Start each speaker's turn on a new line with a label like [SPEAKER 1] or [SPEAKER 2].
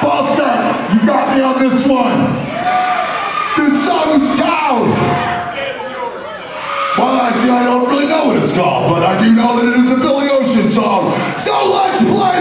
[SPEAKER 1] Falset, you got me on this one. This song is called. Well, actually, I don't really know what it's called, but I do know that it is a Billy Ocean song. So let's play.